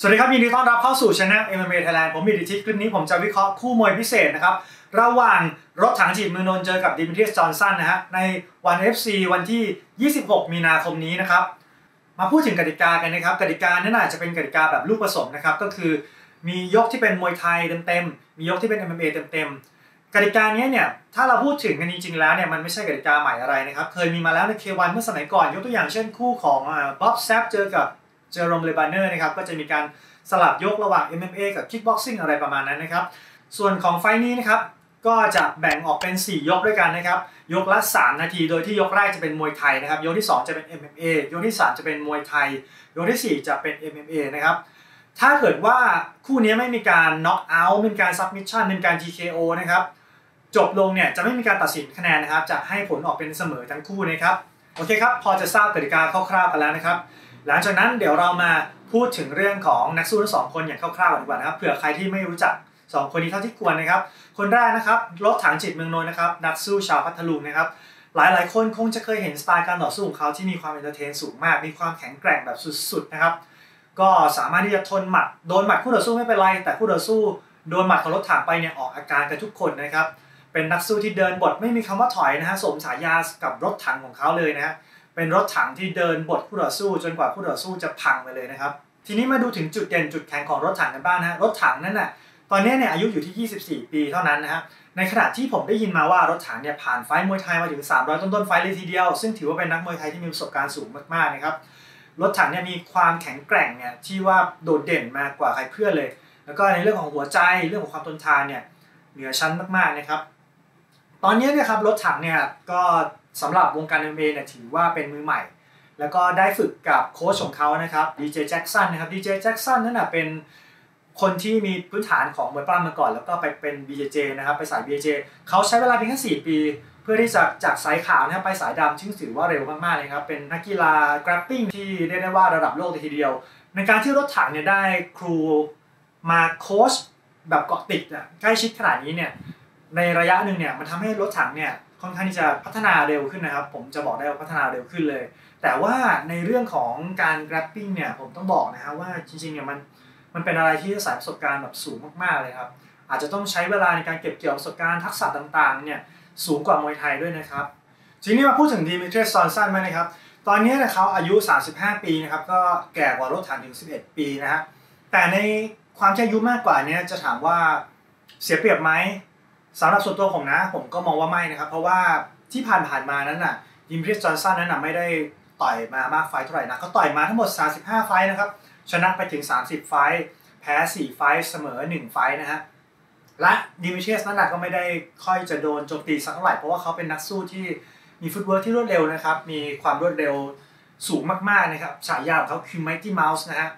สวัสดีครับยินดีต้อนรับเข้าสู่ช anel MMA Thailand ผมมีดิทิคลิปนี้ผมจะวิเคราะห์คู่มวยพิเศษนะครับ ระหว่างรถถังจีบมือนนเจอกับดิมิทรีสจอห์นสันนะฮะในวัน FC วันที่ 26 มีนาคมนี้นะครับ มาพูดถึงกติกากันนะครับ กติกาเนั้นอาจจะเป็นกติกาแบบลูกผสมนะครับ ก็คือมียกที่เป็นมวยไทยเต็มๆมียกที่เป็น MMA เต็มๆกติกานี้เนี่ยถ้าเราพูดถึงกันจริงๆแล้วเนี่ยมันไม่ใช่กติกาใหม่อะไรนะครับเคยมีมาแล้วใน K1 เมื่อสมัยก่อนยกตัวอย่างเช่นคู่ของบ๊อบแซปเจอกับ เจอโรมเลอแบนเนอร์นะครับก็จะมีการสลับยกระหว่าง MMA กับ Kickboxing อะไรประมาณนั้นนะครับ ส่วนของ fight นี้นะครับก็จะแบ่งออกเป็น 4 ยกด้วยกันนะครับ ยกละ 3 นาที โดยที่ยกแรกจะเป็นมวยไทยนะครับ ยกที่ 2 จะเป็น MMA ยกที่ 3 จะเป็นมวยไทย ยกที่ 4 จะเป็น MMA นะครับ ถ้าเกิดว่าคู่นี้ไม่มีการน็อกเอาท์ไม่มีการ submission เป็นการ TKO นะครับ จบลงเนี่ยจะไม่มีการตัดสินคะแนนนะครับ จะให้ผลออกเป็นเสมอทั้งคู่นะครับ โอเคครับ พอจะทราบกติกาคร่าวๆกันแล้วนะครับ หลังจากนั้นเดี๋ยวเรามาพูดถึงเรื่องของนักสู้ทั้งสองคนอย่างคร่าวๆกันดีกว่านะครับเผื่อใครที่ไม่รู้จัก 2 คนนี้เท่าที่ควรนะครับ คนแรกนะครับรถถังจิตเมืองนนท์นะครับ นักสู้ชาวพัทลุงนะครับ หลายๆ คนคงจะเคยเห็นสไตล์การต่อสู้ของเขาที่มีความ entertain สูงมาก มีความแข็งแกร่งแบบสุดๆนะครับ ก็สามารถที่จะทนหมัดโดนหมัดคู่ต่อสู้ไม่เป็นไรแต่คู่ต่อสู้โดนหมัดของรถถังไปเนี่ยออกอาการกันทุกคนนะครับ เป็นนักสู้ที่เดินบทไม่มีคำว่าถอยนะฮะสมฉายากับรถถังของเขาเลยนะฮะ เป็นรถถังที่เดินบทคู่ต่อสู้จนกว่าคู่ต่อสู้จะพังไปเลยนะครับ ทีนี้มาดูถึงจุดเด่นจุดแข็งของรถถังกันบ้างนะรถถังนั้นน่ะตอนนี้เนี่ยอายุอยู่ที่ 24 ปีเท่านั้นนะครับในขณะที่ผมได้ยินมาว่ารถถังเนี่ยผ่านไฟมวยไทยมาถึง 300 ต้นๆไฟเลยทีเดียว ซึ่งถือว่าเป็นนักมวยไทยที่มีประสบการณ์สูงมากๆนะครับรถถังเนี่ยมีความแข็งแกร่งเนี่ยที่ว่าโดดเด่นมากกว่าใครเพื่อนเลย แล้วก็ในเรื่องของหัวใจเรื่องของความทนทานเนี่ยเหนือชั้นมากๆนะครับ ตอนนี้เนี่ยครับรถถังเนี่ยก็ สำหรับวงการ MMA เนี่ยถือว่าเป็นมือใหม่ แล้วก็ได้ฝึกกับโค้ชของเขานะครับดีเจแจ็คสันนะครับดีเจแจ็คสันนั่นนะเป็นคนที่มีพื้นฐานของมวยปล้ำมาก่อน แล้วก็ไปเป็น BJJ นะครับไปสาย BJJ เขาใช้เวลาเพียงแค่4ปี เพื่อที่จะจากสายขาวนะครับไปสายดำซึ่งถือว่าเร็วมากๆเลยครับเป็นนักกีฬา grappling ที่เรียกได้ว่าระดับโลกทีเดียว ในการที่รถถังเนี่ยได้ครูมาโค้ชแบบเกาะติดอะใกล้ชิดขนาดนี้เนี่ยในระยะหนึ่งเนี่ยมันทำให้รถถังเนี่ย ค่อนข้างที่จะพัฒนาเร็วขึ้นนะครับ ผมจะบอกได้ว่าพัฒนาเร็วขึ้นเลย แต่ว่าในเรื่องของการ grappling เนี่ยผมต้องบอกนะครับว่าจริงๆเนี่ยมันมันเป็นอะไรที่สายประสบการณ์แบบสูงมากๆเลยครับ อาจจะต้องใช้เวลาในการเก็บเกี่ยวประสบการณ์ทักษะต่างๆเนี่ยสูงกว่ามวยไทยด้วยนะครับทีนี้มาพูดถึงดีมิเทรียสซอนสันไหมนะครับ ตอนนี้นะเขาอายุ 35 ปีนะครับก็แก่กว่ารถถังถึง 11 ปีนะฮะแต่ในความที่อายุมากกว่านี้จะถามว่าเสียเปรียบไหม สำหรับส่วนตัวผมนะ ผมก็มองว่าไม่นะครับ เพราะว่าที่ผ่านๆมานั้นน่ะดิมิเทรียสจอห์นสันนั้นน่ะไม่ได้ต่อยมามาก fight เท่าไหร่นะเขาต่อยมาทั้งหมด 35 fight นะครับ ชนะไปถึง 30 fight แพ้ 4 fight เสมอ 1 fight นะฮะ และดิมิเทรียสนั่นแหละก็ไม่ได้ค่อยจะโดนโจมตีสักเท่าไหร่ เพราะว่าเขาเป็นนักสู้ที่มี footwork ที่รวดเร็วนะครับ มีความรวดเร็วสูงมากๆนะครับ ฉายาของเขาคือ Mighty Mouse นะฮะ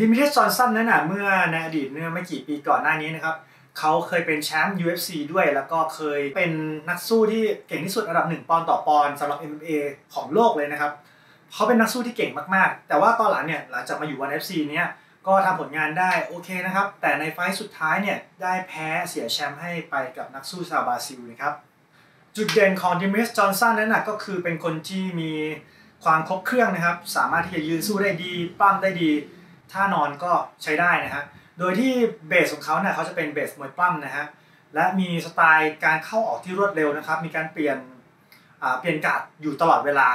ดิมิเทรียสจอห์นสันนั้นน่ะเมื่อในอดีตเมื่อไม่กี่ปีก่อนหน้านี้นะครับเขาเคยเป็นแชมป์ UFC ด้วย แล้วก็เคยเป็นนักสู้ที่เก่งที่สุดระดับ1ปอนด์ต่อปอนด์สำหรับ MMA ของโลกเลยนะครับเขาเป็นนักสู้ที่เก่งมากๆ แต่ว่าตอนหลังเนี่ยหลังจากมาอยู่วัน FC เนี้ยก็ทำผลงานได้โอเคนะครับ แต่ใน fight สุดท้ายเนี่ยได้แพ้เสียแชมป์ให้ไปกับนักสู้ชาวบราซิลนะครับจุดเด่นของดิมิเทรียสจอห์นสันนั้นนะก็คือเป็นคนที่มีความครบเครื่องนะครับ สามารถที่จะยืนสู้ได้ดีปล้ำได้ดี ท่านอนก็ใช้ได้นะฮะ โดยที่ base ของเขาเนี่ยเขาจะเป็น base มวยปล้ำนะฮะและมีสไตล์การเข้าออกที่รวดเร็วนะครับ มีการเปลี่ยนเปลี่ยนการ์ดอยู่ตลอดเวลา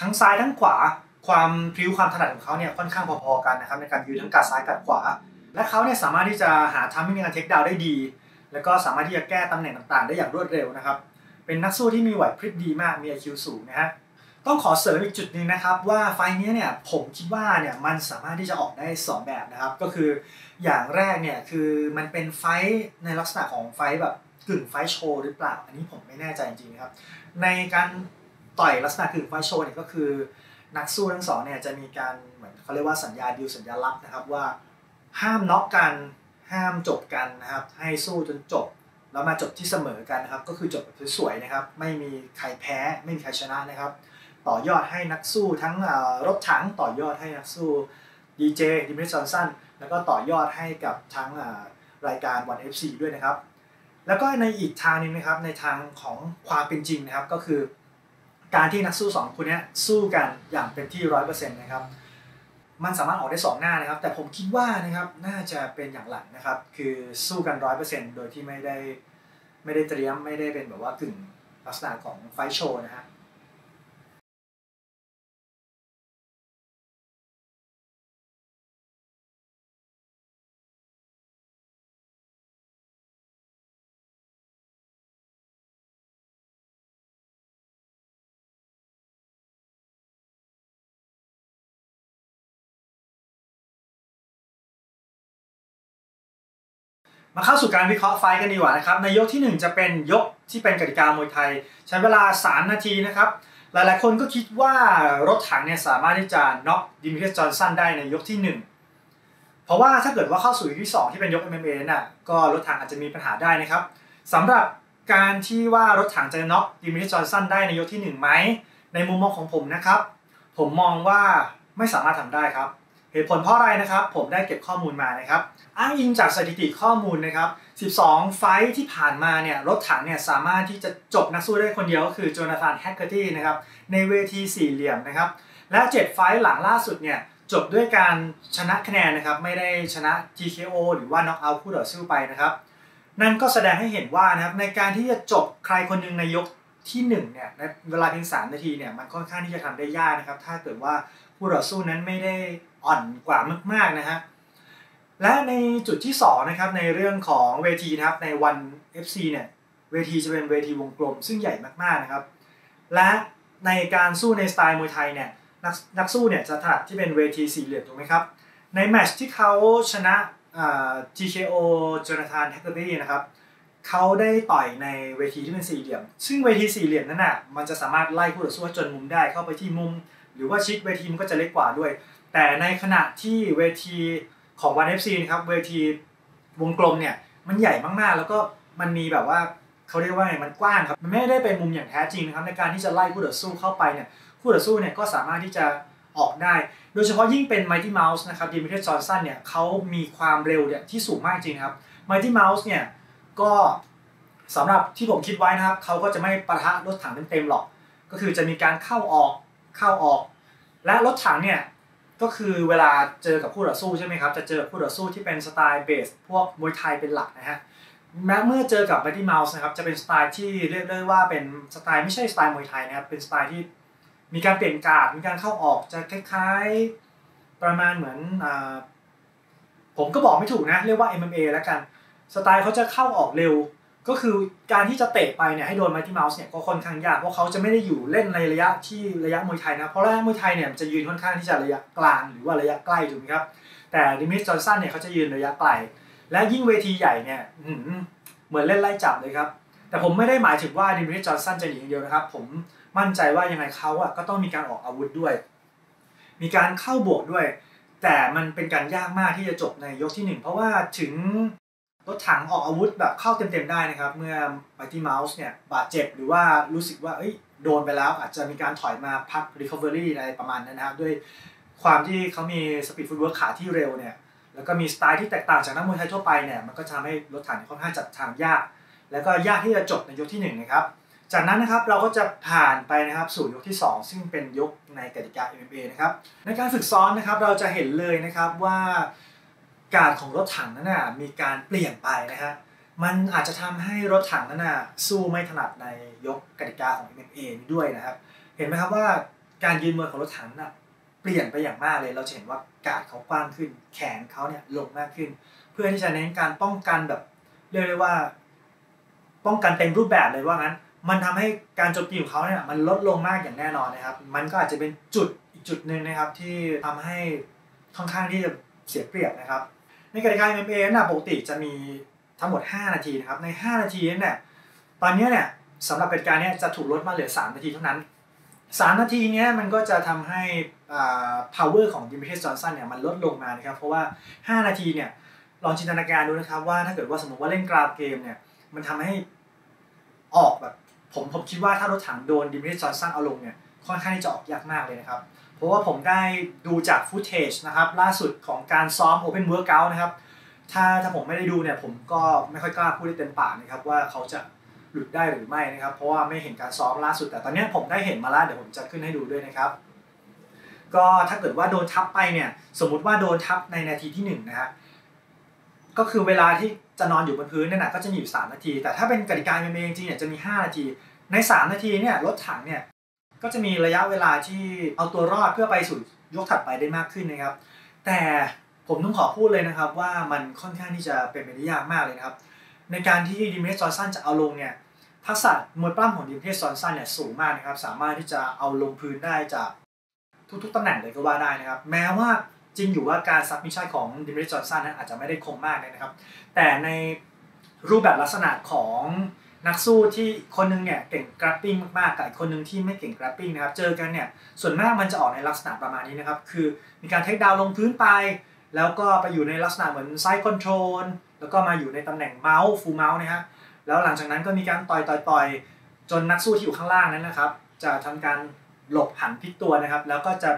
ทั้งซ้ายทั้งขวา ความพลิ้วความถนัดของเขาเนี่ยค่อนข้างพอๆกันนะครับในการยืนทั้งการ์ดซ้ายกับขวา และเขาเนี่ยสามารถที่จะหา timing ในการ takedown ได้ดี แล้วก็สามารถที่จะแก้ตำแหน่งต่างๆ ได้อย่างรวดเร็วนะครับ เป็นนักสู้ที่มีไหวพริบดีมากมี IQ สูงนะฮะ ต้องขอเสริมอีกจุดหนึ่งนะครับว่าไฟนี้เนี่ยผมคิดว่าเนี่ยมันสามารถที่จะออกได้ 2 แบบนะครับ ก็คืออย่างแรกเนี่ยคือมันเป็นไฟในลักษณะของไฟแบบกึ่งไฟโชว์หรือเปล่า อันนี้ผมไม่แน่ใจจริงๆครับ ในการต่อยลักษณะกึ่งไฟโชว์เนี่ยก็คือ นักสู้ทั้งสองเนี่ยจะมีการเหมือนเขาเรียกว่าสัญญาดิวสัญญาลับนะครับว่าห้ามน็อกกันห้ามจบกันนะครับ ให้สู้จนจบแล้วมาจบที่เสมอกันนะครับ ก็คือจบแบบสวยๆนะครับ ไม่มีใครแพ้ไม่มีใครชนะนะครับ ต่อยอดให้นักสู้ทั้งรถถังต่อยอดให้นักสู้ดีเจดิมิทจอนสันแล้วก็ต่อยอดให้กับทั้งรายการวัน FC ด้วยนะครับ แล้วก็ในอีกทางนึงนะครับในทางของความเป็นจริงนะครับก็คือ การที่นักสู้สองคนนี้สู้กันอย่างเป็นที่ร้อยเปอร์เซ็นต์นะครับมันสามารถออกได้ 2 หน้านะครับ แต่ผมคิดว่านะครับน่าจะเป็นอย่างหลังนะครับ คือสู้กันร้อยเปอร์เซ็นต์โดยที่ไม่ได้ไม่ได้เตรียมไม่ได้เป็นแบบว่ากึ่งลักษณะของไฟโชว์นะฮะ มาเข้าสู่การวิเคราะห์ไฟท์กันดีกว่านะครับในยกที่ 1 จะเป็นยกที่เป็นกติกามวยไทย ใช้เวลา 3 นาทีนะครับ หลายๆ คนก็คิดว่ารถถังเนี่ยสามารถที่จะน็อกดิมิเทรียสจอห์นสันได้ในยกที่ 1 เพราะว่าถ้าเกิดว่าเข้าสู่ยกที่ 2 ที่เป็นยก MMA น่ะก็รถถังอาจจะมีปัญหาได้นะครับสำหรับการที่ว่ารถถังจะน็อกดิมิเทรียสจอห์นสันได้ในยกที่1ไหมในมุมมองของผมนะครับ ผมมองว่าไม่สามารถทำได้ครับ เหตุผลเพราะอะไรนะครับ ผมได้เก็บข้อมูลมานะครับ อ้างอิงจากสถิติข้อมูลนะครับ 12 ไฟท์ที่ผ่านมาเนี่ยรถถังเนี่ยสามารถที่จะจบนักสู้ได้คนเดียวก็คือโจนาธานแฮกเกอร์ตี้นะครับในเวทีสี่เหลี่ยมนะครับ และ 7 ไฟท์หลังล่าสุดเนี่ยจบด้วยการชนะคะแนนนะครับไม่ได้ชนะ TKO หรือว่าน็อกเอาท์คู่ต่อสู้ไปนะครับ นั่นก็แสดงให้เห็นว่านะครับในการที่จะจบใครคนหนึ่งในยกที่1เนี่ยในเวลาเพียง3นาทีเนี่ยมันค่อนข้างที่จะทำได้ยากนะครับ ถ้าเกิดว่าผู้ต่อสู้นั้นไม่ได้ อ่อนกว่ามากๆนะฮะและในจุดที่2นะครับในเรื่องของเวทีนะครับในวัน FC เนี่ยเวทีจะเป็นเวทีวงกลม ซึ่งใหญ่มากๆนะครับ และในการสู้ในสไตล์มวยไทยเนี่ยนักนักสู้เนี่ยจะถนัดที่เป็นเวทีสี่เหลี่ยมถูกไหมครับ ในแมตช์ที่เขาชนะ TKO โจนาธานแฮกเกอร์ตี้นะครับเขาได้ต่อยในเวทีที่เป็นสี่เหลี่ยม ซึ่งเวทีสี่เหลี่ยมนั้นน่ะมันจะสามารถไล่คู่ต่อสู้จนมุมได้เข้าไปที่มุม หรือว่าชิดเวทีมันก็จะเล็กกว่าด้วย แต่ในขณะที่เวทีของวัน FC นะครับเวทีวงกลมเนี่ยมันใหญ่มากๆ แล้วก็มันมีแบบว่าเขาเรียกว่าไงมันกว้างครับมันไม่ได้เป็นมุมอย่างแท้จริงนะครับในการที่จะไล่คู่ต่อสู้เข้าไปเนี่ยคู่ต่อสู้เนี่ยก็สามารถที่จะออกได้ โดยเฉพาะยิ่งเป็น Mighty Mouse นะครับดิมิเทรจอห์นสันเนี่ยเขามีความเร็วเนี่ยที่สูงมากจริงครับ Mighty Mouse เนี่ยก็สำหรับที่ผมคิดไว้นะครับเขาก็จะไม่ประทะรถถังเต็มๆหรอก ก็คือจะมีการเข้าออกเข้าออก และรถถังเนี่ย ก็คือเวลาเจอกับคู่ต่อสู้ใช่ไหมครับ จะเจอคู่ต่อสู้ที่เป็นสไตล์เบสพวกมวยไทยเป็นหลักนะฮะแม้เมื่อเจอกับ Mighty Mouse นะครับจะเป็นสไตล์ที่เรียกได้ว่าเป็นสไตล์ไม่ใช่สไตล์มวยไทยนะครับเป็นสไตล์ที่มีการเปลี่ยนการ์ดมีการเข้าออกจะคล้ายๆประมาณเหมือนอผมก็บอกไม่ถูกนะ เรียกว่า MMA แล้วกัน สไตล์เขาจะเข้าออกเร็ว ก็คือการที่จะเตะไปเนี่ยให้โดน Mighty Mouse เนี่ยก็ค่อนข้างยากเพราะเขาจะไม่ได้อยู่เล่นในระยะที่ระยะมวยไทยนะเพราะระยะมวยไทยเนี่ยจะยืนค่อนข้างที่จะระยะกลางหรือว่าระยะใกล้ถูกไหมครับแต่ดิมิสจอห์นสันเนี่ยเขาจะยืนระยะไกลและยิ่งเวทีใหญ่เนี่ยเหมือนเล่นไล่จับเลยครับแต่ผมไม่ได้หมายถึงว่าดิมิสจอห์นสันจะหนีอย่างเดียวนะครับ ผมมั่นใจว่ายังไงเขาอะก็ต้องมีการออกอาวุธด้วย มีการเข้าบวกด้วย แต่มันเป็นการยากมากที่จะจบในยกที่หนึ่งเพราะว่าถึง รถถังออกอาวุธแบบเข้าเต็มๆได้นะครับ เมื่อ Mighty Mouse เนี่ยบาดเจ็บหรือว่ารู้สึกว่าเอ้ยโดนไปแล้วอาจจะมีการถอยมาพัก recovery อะไรประมาณนั้นนะครับด้วยความที่เขามี speed footwork ขาที่เร็วเนี่ยแล้วก็มีสไตล์ที่แตกต่างจากนักมวยไทยทั่วไปเนี่ยมันก็ทำให้รถถังค่อนข้างจัดทางยาก แล้วก็ยากที่จะจบในยกที่1นะครับจากนั้นนะครับเราก็จะผ่านไปนะครับสู่ยกที่ 2 ซึ่งเป็นยกในกติกา MMA นะครับในการฝึกซ้อมนะครับเราจะเห็นเลยนะครับว่า การของรถถังนั้นนะมีการเปลี่ยนไปนะฮะมันอาจจะทำให้รถถังนั้นนะสู้ไม่ถนัดในยกกติกาของ MMA ด้วยนะครับเห็นไหมครับว่าการยืนมวยของรถถังน่ะเปลี่ยนไปอย่างมากเลย เราเห็นว่าการเขากว้างขึ้น แขนเขาเนี่ยลงมากขึ้น เพื่อที่จะเน้นการป้องกันแบบเรียกได้ว่า ป้องกันเต็มรูปแบบเลยว่างั้น มันทำให้การโจมตีของเขาเนี่ยมันลดลงมากอย่างแน่นอนนะครับ มันก็อาจจะเป็นจุดอีกจุดหนึ่งนะครับที่ทำให้ค่อนข้างที่จะเสียเปรียบนะครับ ในกติกา MMA นะปกติจะมีทั้งหมด 5 นาทีนะครับ ใน 5 นาทีนั้นเนี่ยตอนนี้เนี่ยสำหรับกติกาเนี่ยจะถูกลดมาเหลือ 3 นาทีเท่านั้น 3 นาทีเนี้ยมันก็จะทำให้ power ของ Demetrius Johnson เนี่ยมันลดลงมานะครับ เพราะว่า 5 นาทีเนี่ยลองจินตนาการดูนะครับว่าถ้าเกิดว่าสมมติว่าเล่นกราฟเกมเนี่ยมันทำให้ออกแบบผมผมคิดว่าถ้ารถถังโดน Demetrius Johnson เอาลงเนี่ย ค่อนข้างที่จะออกยากมากเลยนะครับ เพราะว่าผมได้ดูจากฟุตเทจนะครับล่าสุดของการซ้อม Open Workout นะครับ ถ้าถ้าผมไม่ได้ดูเนี่ยผมก็ไม่ค่อยกล้าพูดได้เต็มปากนะครับว่าเขาจะหลุดได้หรือไม่นะครับ เพราะว่าไม่เห็นการซ้อมล่าสุด แต่ตอนนี้ผมได้เห็นมาแล้วเดี๋ยวผมจะขึ้นให้ดูด้วยนะครับ ก็ถ้าเกิดว่าโดนทับไปเนี่ยสมมุติว่าโดนทับในนาทีที่1นงนะฮะก็คือเวลาที่จะนอนอยู่บนพื้นเนี่ยนะก็จะมีอยู่ 3 นาที แต่ถ้าเป็นกติกา MMA จริงเนี่ยจะมี 5 นาที ใน 3 นาทีเนี่ยรถถังเนี่ย ก็จะมีระยะเวลาที่เอาตัวรอดเพื่อไปสู่ยกถัดไปได้มากขึ้นนะครับ แต่ผมต้องขอพูดเลยนะครับ ว่ามันค่อนข้างที่จะเป็นไปได้ยากมากเลยนะครับ ในการที่ดิมิเทรียสจอห์นสันจะเอาลงเนี่ยทักษะมวยปล้ำของดิมิเทรียสจอห์นสันเนี่ยสูงมากนะครับ สามารถที่จะเอาลงพื้นได้จากทุกๆตำแหน่งเลยก็ว่าได้นะครับ แม้ว่าจริงอยู่ว่าการ submission ของดิมิเทรียสจอห์นสันนั้นอาจจะไม่ได้คมมากนะครับ แต่ในรูปแบบลักษณะของ นักสู้ที่คนนึงเนี่ยเก่ง grappling มากๆกับอีกคนนึงที่ไม่เก่ง grappling นะครับเจอกันเนี่ยส่วนมากมันจะออกในลักษณะประมาณนี้นะครับ คือมีการ takedown ลงพื้นไป แล้วก็ไปอยู่ในลักษณะเหมือน side control แล้วก็มาอยู่ในตำแหน่ง mount full mount นะฮะแล้วหลังจากนั้นก็มีการต่อยต่อยต่อยจนนักสู้ที่อยู่ข้างล่างนั้นนะครับ จะทำการหลบหันพลิกตัวนะครับ แล้วก็จะ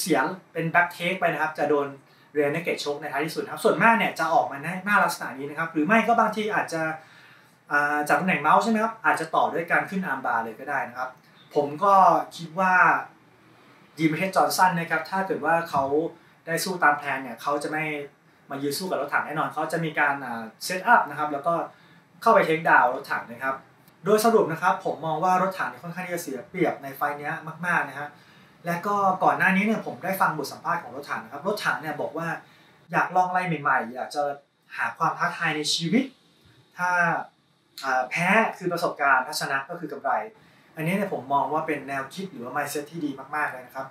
เสียเป็น back take ไปนะครับ จะโดน rear naked choke ในท้ายที่สุดครับ ส่วนมากเนี่ยจะออกมาในหน้าลักษณะนี้นะครับ หรือไม่ก็บางทีอาจจะ จากตำแหน่งเมาส์ใช่ไหมครับอาจจะต่อด้วยการขึ้น armbar เลยก็ได้นะครับ ผมก็คิดว่าดิมิเทรียส จอห์นสันนะครับถ้าเกิดว่าเขาได้สู้ตามแผนเนี่ยเขาจะไม่มายืนสู้กับรถถังแน่นอนเขาจะมีการ setup นะครับแล้วก็เข้าไปเทคดาวรถถังนะครับ โดยสรุปนะครับผมมองว่ารถถังค่อนข้างที่จะเสียเปรียบในไฟนี้มาก ๆนะฮะและก็ก่อนหน้านี้เนี่ยผมได้ฟังบทสัมภาษณ์ของรถถังนะครับรถถังเนี่ยบอกว่าอยากลองอะไรใหม่ๆ อยากจะหาความท้าทายในชีวิต ถ้า แพ้คือประสบการณ์ถ้าชนะก็คือกำไร อันนี้เนี่ยผมมองว่าเป็นแนวคิดหรือว่า mindset ที่ดีมากๆเลยนะครับ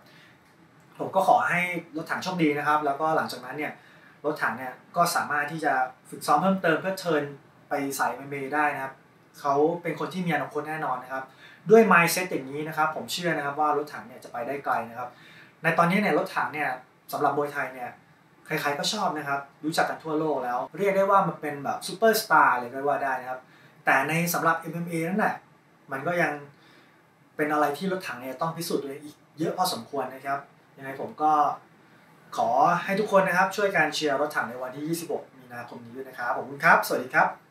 ผมก็ขอให้รถถังโชคดีนะครับ แล้วก็หลังจากนั้นเนี่ยรถถังเนี่ยก็สามารถที่จะฝึกซ้อมเพิ่มเติมเพื่อ turn ไปสาย MMA ได้นะครับเขาเป็นคนที่มีอนาคตแน่นอนนะครับ ด้วย mindset อย่างนี้นะครับ ผมเชื่อนะครับว่ารถถังเนี่ยจะไปได้ไกลนะครับ ในตอนนี้เนี่ยรถถังเนี่ยสำหรับมวยไทยเนี่ยใครๆก็ชอบนะครับ รู้จักกันทั่วโลกแล้ว เรียกได้ว่ามันเป็นแบบซูเปอร์สตาร์เลยก็ว่าได้นะครับ แต่ในสำหรับ MMA นั่นแหละมันก็ยังเป็นอะไรที่รถถังเนี่ยต้องพิสูจน์เลยอีกเยอะพอสมควรนะครับยังไงผมก็ขอให้ทุกคนนะครับช่วยการเชียร์รถถังในวันที่ 26 มีนาคมนี้ด้วยนะครับขอบคุณครับ สวัสดีครับ